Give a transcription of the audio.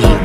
love.